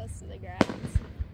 close to the grass.